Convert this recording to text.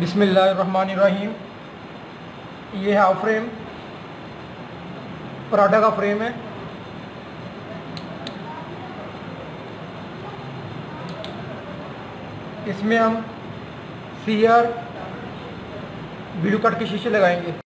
बिसमीम ये है फ्रेम पराठा का फ्रेम है। इसमें हम सीयर आर वीडियो कट के शीशे लगाएँगे।